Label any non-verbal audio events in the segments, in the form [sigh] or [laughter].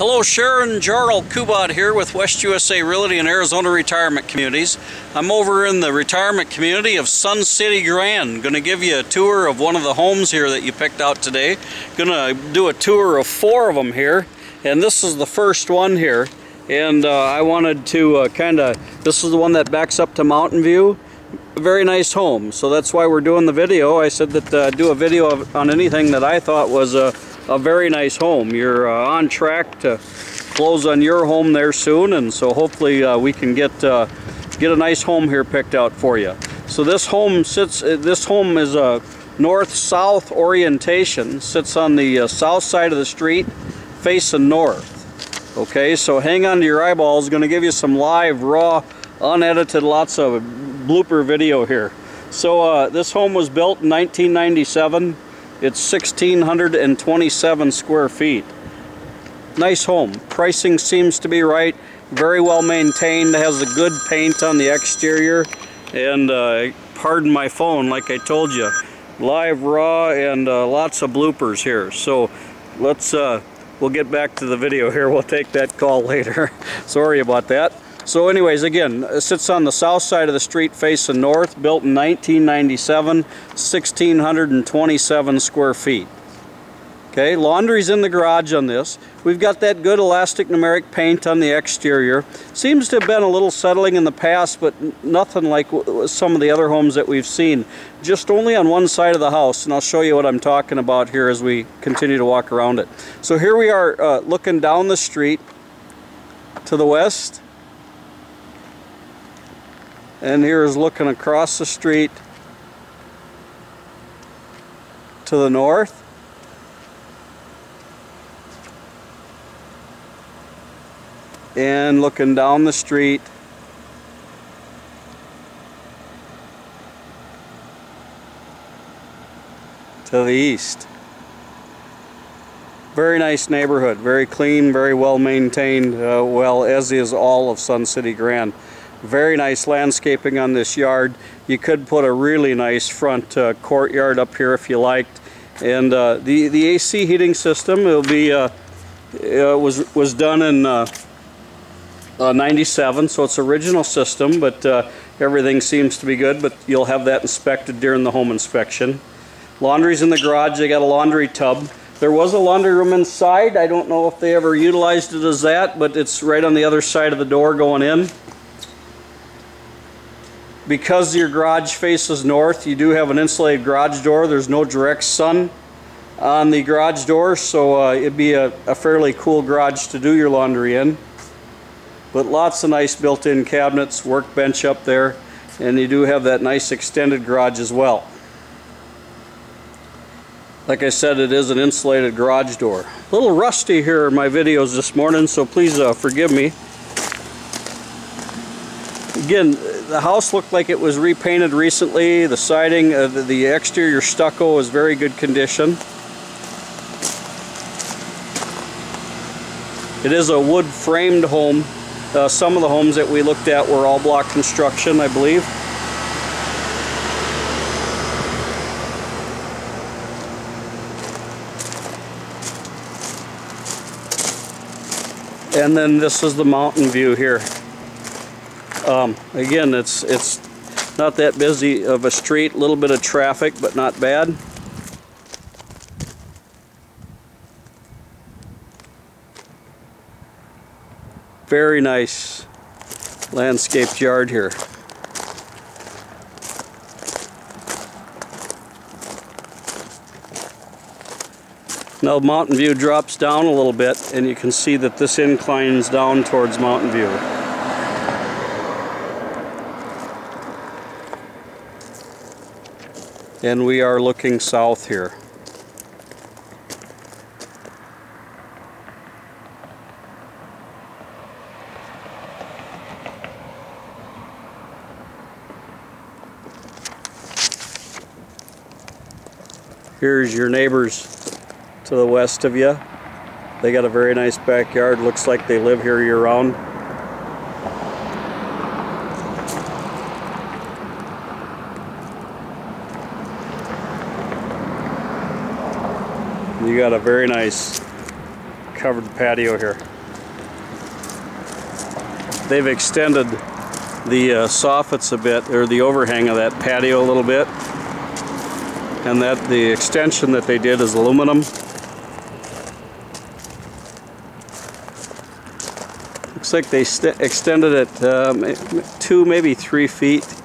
Hello, Sharon Jarl Kubat here with West USA Realty and Arizona Retirement Communities. I'm over in the retirement community of Sun City Grand. Going to give you a tour of one of the homes here that you picked out today. Going to do a tour of four of them here, and this is the first one here. And uh, I wanted to uh, kind of, this is the one that backs up to Mountain View. A very nice home, so that's why we're doing the video. I said that uh, do a video of, on anything that I thought was a a very nice home. You're uh, on track to close on your home there soon, and so hopefully uh, we can get uh, get a nice home here picked out for you. So this home sits. Uh, this home is a north-south orientation. Sits on the uh, south side of the street, facing north. Okay, so hang on to your eyeballs. Going to give you some live, raw, unedited, lots of blooper video here. So uh, this home was built in 1997. It's 1,627 square feet. Nice home. Pricing seems to be right. Very well maintained. Has a good paint on the exterior. And uh, pardon my phone, like I told you. Live, raw, and uh, lots of bloopers here. So let's, uh, we'll get back to the video here. [laughs] We'll take that call later. [laughs] Sorry about that. So anyways, again, it sits on the south side of the street facing north, built in 1997, 1,627 square feet. Okay, laundry's in the garage on this. We've got that good elastomeric paint on the exterior. Seems to have been a little settling in the past, but nothing like some of the other homes that we've seen. Just only on one side of the house, and I'll show you what I'm talking about here as we continue to walk around it. So here we are uh, looking down the street to the west and here's looking across the street to the north. And looking down the street to the east. Very nice neighborhood, very clean, very well maintained, uh, well as is all of Sun City Grand. Very nice landscaping on this yard. You could put a really nice front uh, courtyard up here if you liked. And uh, the, the AC heating system will be, uh, uh, was, was done in uh, uh, 97, so it's original system, but everything seems to be good, but you'll have that inspected during the home inspection. Laundry's in the garage, they got a laundry tub. There was a laundry room inside. I don't know if they ever utilized it as that, but it's right on the other side of the door going in because your garage faces north, you do have an insulated garage door. There's no direct sun on the garage door, so uh, it'd be a, a, fairly cool garage to do your laundry in. But lots of nice built-in cabinets, workbench up there, and you do have that nice extended garage as well. Like I said, it is an insulated garage door. A little rusty here in my videos this morning, so please uh, forgive me. Again, the house looked like it was repainted recently. The siding, uh, the, the exterior stucco is very good condition. It is a wood framed home. Uh, some of the homes that we looked at were all block construction, I believe. And then this is the mountain view here. Um, again, it's it's not that busy of a street, a little bit of traffic, but not bad. Very nice landscaped yard here. Now Mountain View drops down a little bit and you can see that this inclines down towards Mountain View. And we are looking south here. Here's your neighbors to the west of you. They got a very nice backyard. Looks like they live here year round. You got a very nice covered patio here. They've extended the uh, soffits a bit, or the overhang of that patio a little bit. And that the extension that they did is aluminum. Looks like they extended it um, two, maybe three feet.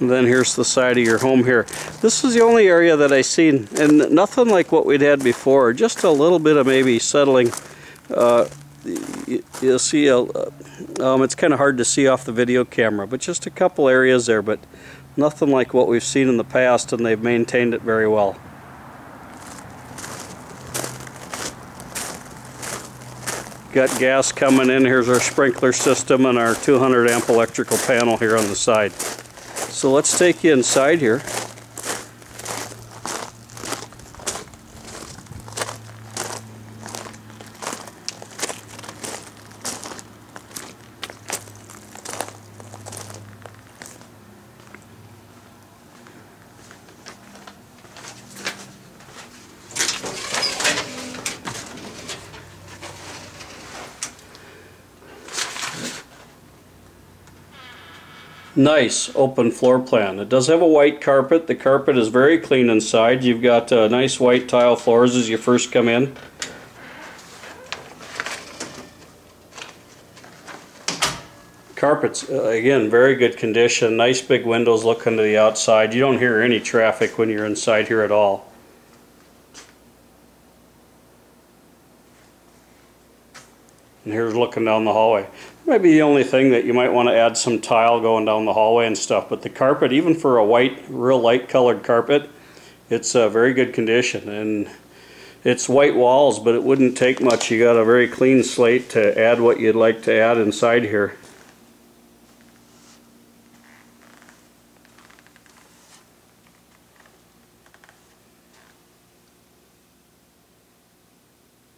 And then here's the side of your home here. This is the only area that I seen, and nothing like what we'd had before. Just a little bit of maybe settling. Uh, you'll see, a, um, it's kind of hard to see off the video camera, but just a couple areas there, but nothing like what we've seen in the past, and they've maintained it very well. Got gas coming in. Here's our sprinkler system and our 200 amp electrical panel here on the side. So let's take you inside here. Nice open floor plan. It does have a white carpet. The carpet is very clean inside. You've got uh, nice white tile floors as you first come in. Carpets, uh, again, very good condition. Nice big windows looking to the outside. You don't hear any traffic when you're inside here at all. And here's looking down the hallway. Might be the only thing that you might want to add some tile going down the hallway and stuff. But the carpet, even for a white, real light colored carpet, it's a very good condition. And it's white walls, but it wouldn't take much. You got a very clean slate to add what you'd like to add inside here.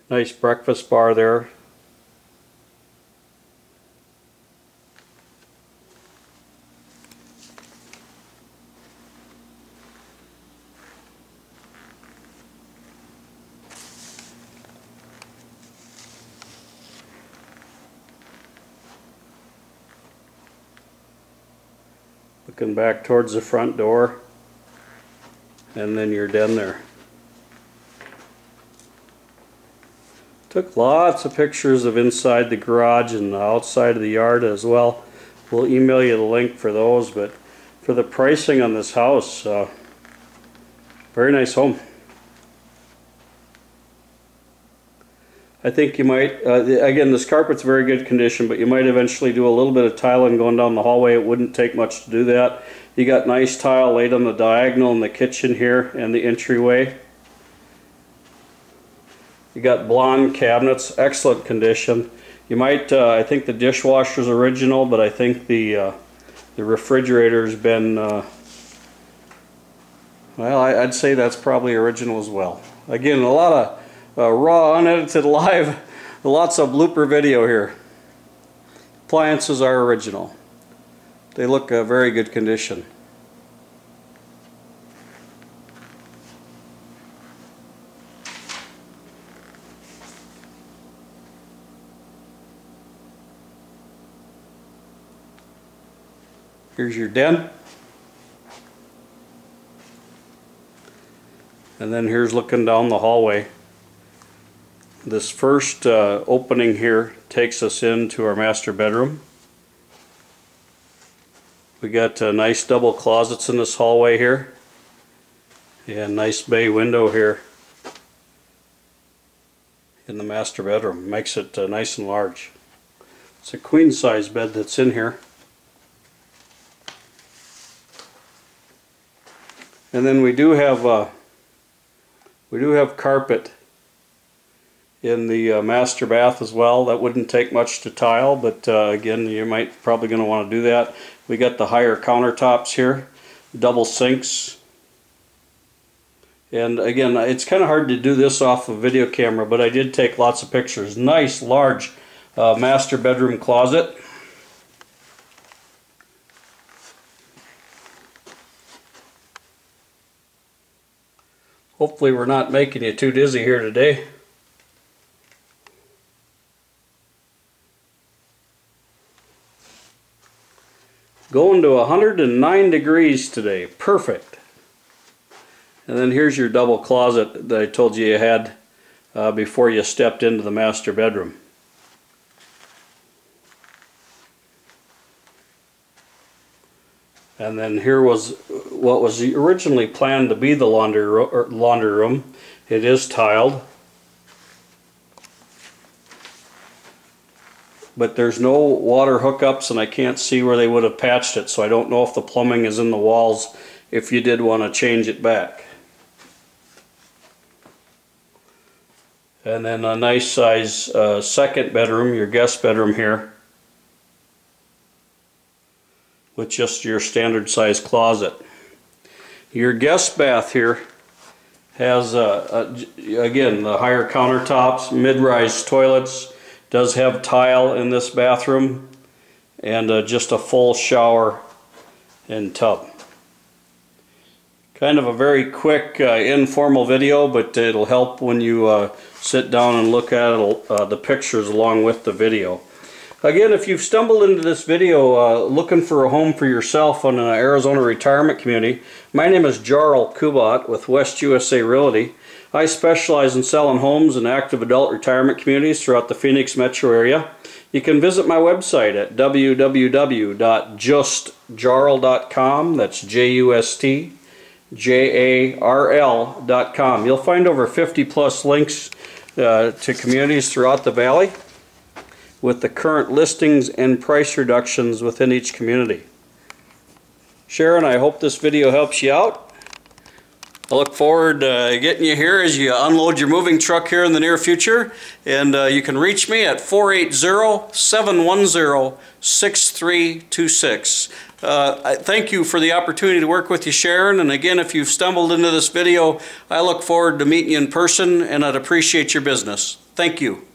Nice breakfast bar there. Back towards the front door and then you're done there. Took lots of pictures of inside the garage and the outside of the yard as well. We'll email you the link for those, but for the pricing on this house, uh, very nice home. I think you might, uh, again, this carpet's very good condition, but you might eventually do a little bit of tiling going down the hallway. It wouldn't take much to do that. You got nice tile laid on the diagonal in the kitchen here and the entryway. You got blonde cabinets, excellent condition. You might, uh, I think the dishwasher's original, but I think the uh, the refrigerator's been, uh, well, I, would say that's probably original as well. Again, a lot of uh, raw, unedited [laughs] live, lots of blooper video here. Appliances are original. They look a very good condition. Here's your den. And then here's looking down the hallway. This first uh, opening here takes us into our master bedroom. We got uh, nice double closets in this hallway here. Yeah, nice bay window here in the master bedroom. Makes it uh, nice and large. It's a queen size bed that's in here. And then we do have uh, we do have carpet in the uh, master bath as well. That wouldn't take much to tile, but uh, again, you might probably going to want to do that. We got the higher countertops here, double sinks. And again, it's kind of hard to do this off a of video camera, but I did take lots of pictures. Nice, large uh, master bedroom closet. Hopefully we're not making you too dizzy here today. Going to 109 degrees today. Perfect. And then here's your double closet that I told you you had uh, before you stepped into the master bedroom. And then here was what was originally planned to be the laundry, ro laundry room. It is tiled. But there's no water hookups and I can't see where they would have patched it so I don't know if the plumbing is in the walls if you did want to change it back. And then a nice size uh, second bedroom, your guest bedroom here with just your standard size closet. Your guest bath here has, uh, again, the higher countertops, mid-rise toilets, does have tile in this bathroom, and uh, just a full shower and tub. Kind of a very quick, uh, informal video, but it'll help when you uh, sit down and look at it, uh, the pictures along with the video. Again, if you've stumbled into this video uh, looking for a home for yourself on an Arizona retirement community, my name is Jarl Kubat with West USA Realty. I specialize in selling homes in active adult retirement communities throughout the Phoenix metro area. You can visit my website at www.justjarl.com. That's J-U-S-T J-A-R-L.com. You'll find over 50 plus links uh, to communities throughout the valley with the current listings and price reductions within each community. Sharon, I hope this video helps you out. I look forward to getting you here as you unload your moving truck here in the near future. And uh, you can reach me at 480-710-6326. Uh, thank you for the opportunity to work with you, Sharon. And again, if you've stumbled into this video, I look forward to meeting you in person and I'd appreciate your business. Thank you.